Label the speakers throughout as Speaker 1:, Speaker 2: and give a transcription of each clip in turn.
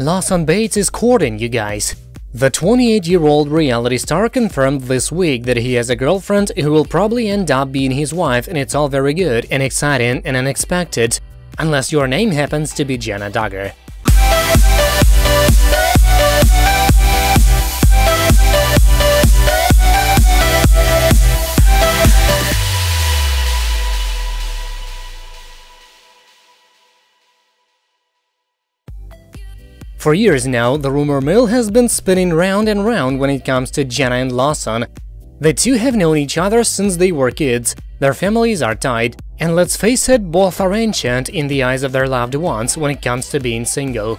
Speaker 1: Lawson Bates is courting you guys. The 28-year-old reality star confirmed this week that he has a girlfriend who will probably end up being his wife and it's all very good and exciting and unexpected, unless your name happens to be Jana Duggar. For years now, the rumor mill has been spinning round and round when it comes to Jana and Lawson. The two have known each other since they were kids, their families are tied, and let's face it, both are ancient in the eyes of their loved ones when it comes to being single.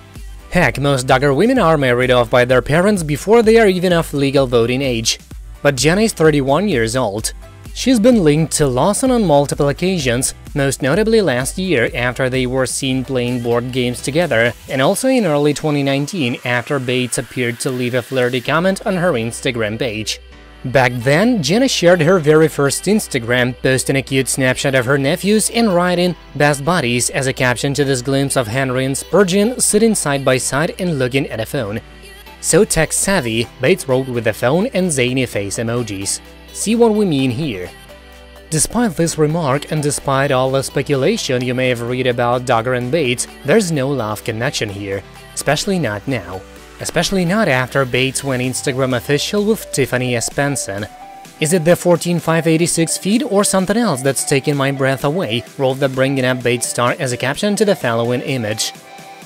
Speaker 1: Heck, most Duggar women are married off by their parents before they are even of legal voting age. But Jana is 31 years old. She's been linked to Lawson on multiple occasions, most notably last year after they were seen playing board games together, and also in early 2019 after Bates appeared to leave a flirty comment on her Instagram page. Back then, Jana shared her very first Instagram, posting a cute snapshot of her nephews and writing best buddies as a caption to this glimpse of Henry and Spurgeon sitting side by side and looking at a phone. So tech-savvy, Bates wrote with the phone and zany face emojis. See what we mean here. Despite this remark and despite all the speculation you may have read about Duggar and Bates, there's no love connection here, especially not now. Especially not after Bates went Instagram official with Tiffany Espensen. Is it the 14586 feed or something else that's taking my breath away, wrote the Bringing Up Bates star as a caption to the following image.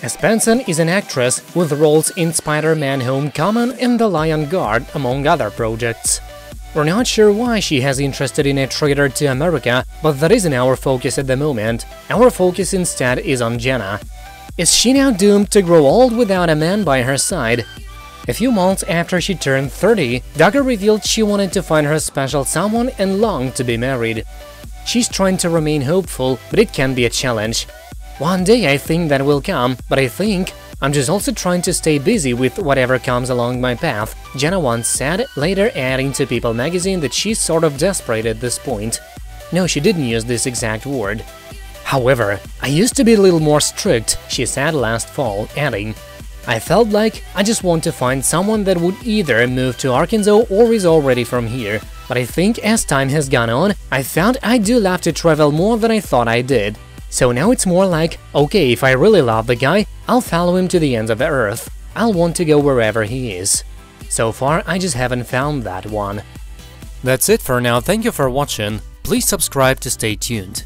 Speaker 1: Espensen is an actress with roles in Spider-Man Homecoming and The Lion Guard, among other projects. We're not sure why she has interested in a traitor to America, but that isn't our focus at the moment. Our focus instead is on Jana. Is she now doomed to grow old without a man by her side? A few months after she turned 30, Duggar revealed she wanted to find her special someone and longed to be married. She's trying to remain hopeful, but it can be a challenge. One day I think that will come, but I think I'm just also trying to stay busy with whatever comes along my path, Jana once said, later adding to People magazine that she's sort of desperate at this point. No, she didn't use this exact word. However, I used to be a little more strict, she said last fall, adding, I felt like I just want to find someone that would either move to Arkansas or is already from here, but I think as time has gone on, I found I do love to travel more than I thought I did. So now it's more like, okay, if I really love the guy, I'll follow him to the ends of the earth. I'll want to go wherever he is. So far, I just haven't found that one.
Speaker 2: That's it for now, thank you for watching, please subscribe to stay tuned.